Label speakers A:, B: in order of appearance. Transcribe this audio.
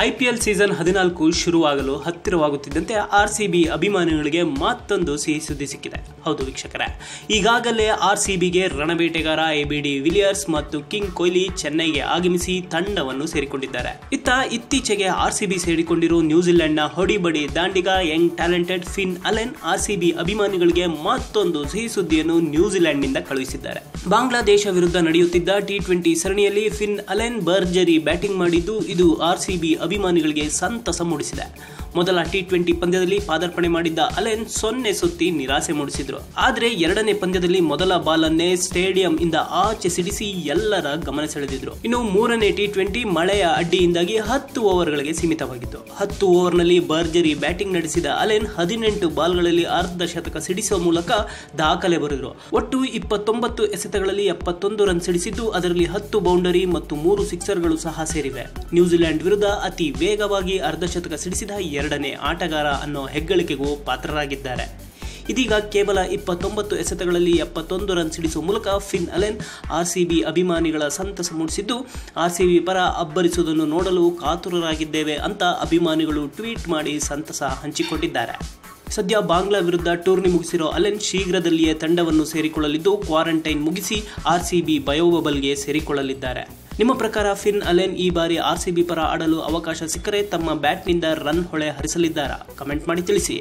A: IPL season ಹದಿನಾಲ್ಕು ಶುರುವಾಗಲು ಹತ್ತಿರವಾಗುತ್ತಿದ್ದಂತೆ ಆರ್ ಸಿ ಬಿ ಅಭಿಮಾನಿಗಳಿಗೆ ಮತ್ತೊಂದು ಸಿಹಿ ಸುದ್ದಿ ಸಿಕ್ಕಿದೆ. ಹೌದು ವೀಕ್ಷಕರೇ. ಈಗಾಗಲೇ ಆರ್ ಸಿ ಬಿಗೆ ರಣಬೇಟೆಗಾರ ಎ ಡಿ ವಿಲಿಯರ್ಸ್ ಮತ್ತು ಕಿಂಗ್ ಕೊಹ್ಲಿ ಚೆನ್ನೈಗೆ ಆಗಮಿಸಿ ತಂಡವನ್ನು ಸೇರಿಕೊಂಡಿದ್ದಾರೆ. ಇತ್ತ ಇತ್ತೀಚೆಗೆ ಆರ್ ಸಿ ಬಿ ಸೇರಿಕೊಂಡಿರೋ ನ್ಯೂಜಿಲೆಂಡ್ನ ಹೊಡಿಬಡಿ ದಾಂಡಿಗ young talented Finn Allen R C B ಅಭಿಮಾನಿಗಳಿಗೆ ಮತ್ತೊಂದು ಸಿಹಿ ಸುದ್ದಿಯನ್ನು ನ್ಯೂಜಿಲೆಂಡ್ನಿಂದ ಕಳುಹಿಸಿದ್ದಾರೆ. ಬಾಂಗ್ಲಾದೇಶ ವಿರುದ್ಧ ನಡೆಯುತ್ತಿದ್ದ ಟಿ ಟ್ವೆಂಟಿ ಸರಣಿಯಲ್ಲಿ ಫಿನ್ ಅಲೆನ್ ಬರ್ಜರಿ ಬ್ಯಾಟಿಂಗ್ ಮಾಡಿದ್ದು ಇದು ಆರ್ ಸಿ ಬಿ ಅಭಿಮಾನಿಗಳಿಗೆ ಸಂತಸ ಮೂಡಿಸಿದೆ. ಮೊದಲ ಟಿ ಟ್ವೆಂಟಿ ಪಂದ್ಯದಲ್ಲಿ ಪಾದಾರ್ಪಣೆ ಮಾಡಿದ್ದ ಅಲೆನ್ ಸೊನ್ನೆ ಸುತ್ತಿ ನಿರಾಸೆ ಮೂಡಿಸಿದ್ರು. ಆದರೆ ಎರಡನೇ ಪಂದ್ಯದಲ್ಲಿ ಮೊದಲ ಬಾಲನ್ನೇ ಸ್ಟೇಡಿಯಂ ಇಂದ ಆಚೆ ಸಿಡಿಸಿ ಎಲ್ಲರ ಗಮನ ಸೆಳೆದಿದ್ರು. ಇನ್ನು ಮೂರನೇ ಟಿ ಟ್ವೆಂಟಿ ಮಳೆಯ ಅಡ್ಡಿಯಿಂದಾಗಿ ಹತ್ತು ಓವರ್ಗಳಿಗೆ ಸೀಮಿತವಾಗಿತ್ತು. ಹತ್ತು ಓವರ್ನಲ್ಲಿ ಭರ್ಜರಿ ಬ್ಯಾಟಿಂಗ್ ನಡೆಸಿದ ಅಲೆನ್ ಹದಿನೆಂಟು ಬಾಲ್ಗಳಲ್ಲಿ ಅರ್ಧ ಶತಕ ಸಿಡಿಸುವ ಮೂಲಕ ದಾಖಲೆ ಬರೆದರು. ಒಟ್ಟು ಇಪ್ಪತ್ತೊಂಬತ್ತು ಎಸೆತಗಳಲ್ಲಿ ಎಪ್ಪತ್ತೊಂದು ರನ್ ಸಿಡಿಸಿದ್ದು, ಅದರಲ್ಲಿ ಹತ್ತು ಬೌಂಡರಿ ಮತ್ತು ಮೂರು ಸಿಕ್ಸರ್ಗಳು ಸಹ ಸೇರಿವೆ. ನ್ಯೂಜಿಲೆಂಡ್ ವಿರುದ್ಧ ಅತಿ ವೇಗವಾಗಿ ಅರ್ಧ ಶತಕ ಸಿಡಿಸಿದ ಎರಡನೇ ಆಟಗಾರ ಅನ್ನೋ ಹೆಗ್ಗಳಿಕೆಗೂ ಪಾತ್ರರಾಗಿದ್ದಾರೆ. ಇದೀಗ ಕೇವಲ ಇಪ್ಪತ್ತೊಂಬತ್ತು ಎಸೆತಗಳಲ್ಲಿ ಎಪ್ಪತ್ತೊಂದು ರನ್ ಸಿಡಿಸುವ ಮೂಲಕ Finn Allen R C B ಅಭಿಮಾನಿಗಳ ಸಂತಸ ಮೂಡಿಸಿದ್ದು ಆರ್ ಸಿ ಬಿ ಪರ ಅಬ್ಬರಿಸುವುದನ್ನು ನೋಡಲು ಕಾತುರರಾಗಿದ್ದೇವೆ ಅಂತ ಅಭಿಮಾನಿಗಳು ಟ್ವೀಟ್ ಮಾಡಿ ಸಂತಸ ಹಂಚಿಕೊಂಡಿದ್ದಾರೆ. ಸದ್ಯ ಬಾಂಗ್ಲಾ ವಿರುದ್ಧ ಟೂರ್ನಿ ಮುಗಿಸಿರೋ ಅಲೆನ್ ಶೀಘ್ರದಲ್ಲಿಯೇ ತಂಡವನ್ನು ಸೇರಿಕೊಳ್ಳಲಿದ್ದು, ಕ್ವಾರಂಟೈನ್ ಮುಗಿಸಿ ಆರ್ ಸಿ ಬಿ ಬಯೋಬಲ್ಗೆ ಸೇರಿಕೊಳ್ಳಲಿದ್ದಾರೆ. ನಿಮ್ಮ ಪ್ರಕಾರ ಫಿನ್ ಅಲೆನ್ ಈ ಬಾರಿ ಆರ್ ಸಿ ಬಿ ಪರ ಆಡಲು ಅವಕಾಶ ಸಿಕ್ಕರೆ ತಮ್ಮ ಬ್ಯಾಟ್ನಿಂದ ರನ್ ಹೊಳೆ ಹರಿಸಲಿದ್ದಾರಾ? ಕಮೆಂಟ್ ಮಾಡಿ ತಿಳಿಸಿ.